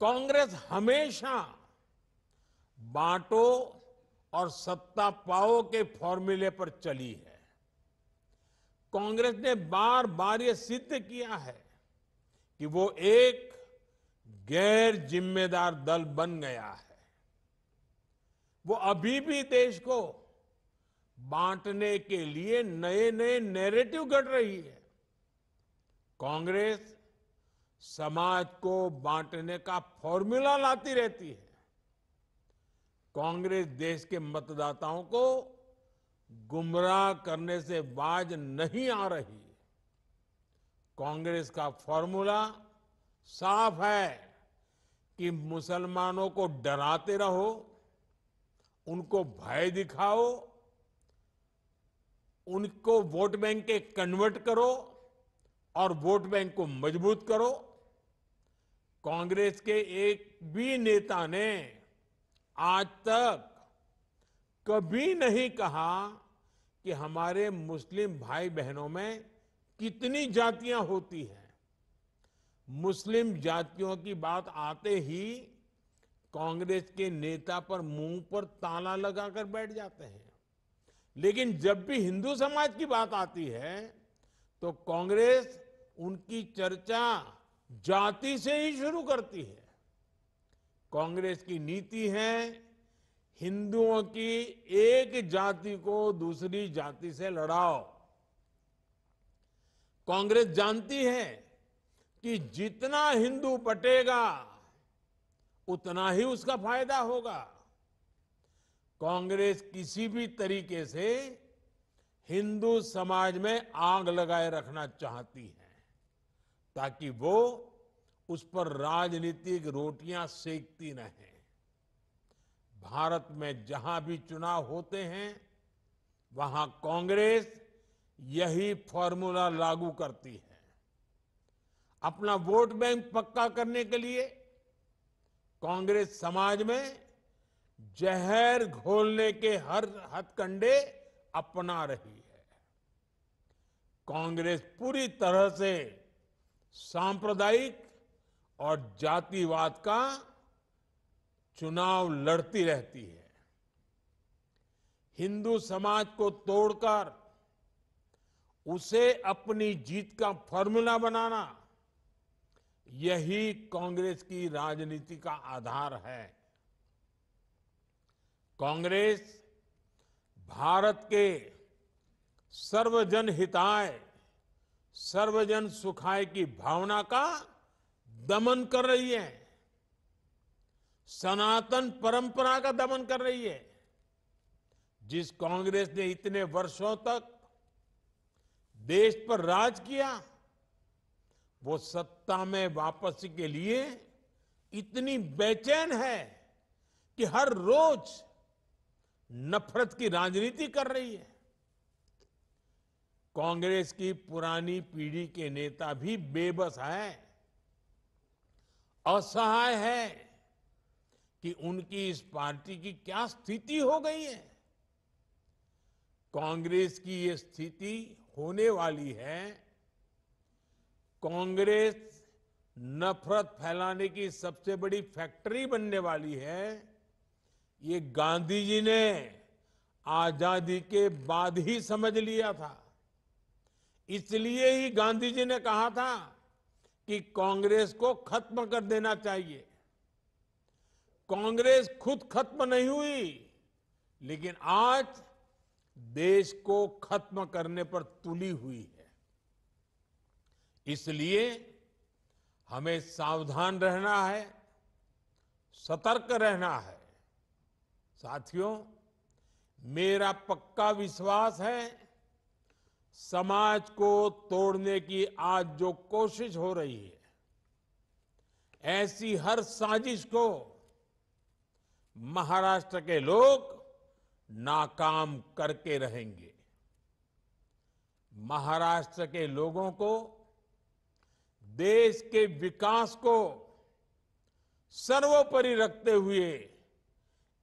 कांग्रेस हमेशा बांटो और सत्ता पाओ के फॉर्मूले पर चली है। कांग्रेस ने बार बार ये सिद्ध किया है कि वो एक गैर जिम्मेदार दल बन गया है। वो अभी भी देश को बांटने के लिए नए नए नैरेटिव गढ़ रही है। कांग्रेस समाज को बांटने का फॉर्मूला लाती रहती है। कांग्रेस देश के मतदाताओं को गुमराह करने से बाज नहीं आ रही। कांग्रेस का फॉर्मूला साफ़ है कि मुसलमानों को डराते रहो, उनको भय दिखाओ, उनको वोट बैंक के कन्वर्ट करो और वोट बैंक को मज़बूत करो। कांग्रेस के एक भी नेता ने आज तक कभी नहीं कहा कि हमारे मुस्लिम भाई बहनों में कितनी जातियाँ होती हैं। मुस्लिम जातियों की बात आते ही कांग्रेस के नेता पर मुँह पर ताला लगाकर बैठ जाते हैं। लेकिन जब भी हिंदू समाज की बात आती है तो कांग्रेस उनकी चर्चा जाति से ही शुरू करती है। कांग्रेस की नीति है, हिंदुओं की एक जाति को दूसरी जाति से लड़ाओ। कांग्रेस जानती है कि जितना हिंदू बटेगा उतना ही उसका फ़ायदा होगा। कांग्रेस किसी भी तरीके से हिंदू समाज में आग लगाए रखना चाहती है। ताकि वो उस पर राजनीतिक रोटियाँ सेकती रहें। भारत में जहाँ भी चुनाव होते हैं, वहाँ कांग्रेस यही फॉर्मूला लागू करती है। अपना वोट बैंक पक्का करने के लिए कांग्रेस समाज में जहर घोलने के हर हथकंडे अपना रही है। कांग्रेस पूरी तरह से सांप्रदायिक और जातिवाद का चुनाव लड़ती रहती है। हिंदू समाज को तोड़कर उसे अपनी जीत का फॉर्मूला बनाना, यही कांग्रेस की राजनीति का आधार है। कांग्रेस भारत के सर्वजन हिताय सर्वजन सुखाय की भावना का दमन कर रही है। सनातन परंपरा का दमन कर रही है। जिस कांग्रेस ने इतने वर्षों तक देश पर राज किया, वो सत्ता में वापसी के लिए इतनी बेचैन है कि हर रोज नफरत की राजनीति कर रही है। कांग्रेस की पुरानी पीढ़ी के नेता भी बेबस है, असहाय है कि उनकी इस पार्टी की क्या स्थिति हो गई है। कांग्रेस की ये स्थिति होने वाली है, कांग्रेस नफरत फैलाने की सबसे बड़ी फैक्ट्री बनने वाली है। ये गांधी जी ने आज़ादी के बाद ही समझ लिया था। इसलिए ही गांधी जी ने कहा था कि कांग्रेस को खत्म कर देना चाहिए। कांग्रेस खुद खत्म नहीं हुई, लेकिन आज देश को खत्म करने पर तुली हुई है। इसलिए हमें सावधान रहना है, सतर्क रहना है। साथियों, मेरा पक्का विश्वास है समाज को तोड़ने की आज जो कोशिश हो रही है, ऐसी हर साजिश को महाराष्ट्र के लोग नाकाम करके रहेंगे। महाराष्ट्र के लोगों को, देश के विकास को सर्वोपरि रखते हुए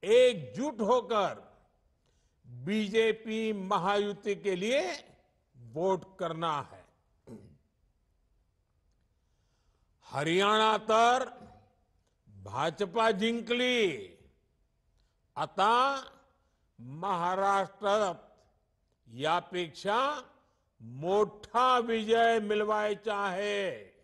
एकजुट होकर बीजेपी महायुति के लिए वोट करना है। हरियाणा तर भाजपा जिंकली। आता महाराष्ट्रात यापेक्षा मोठा विजय मिळवायचा आहे।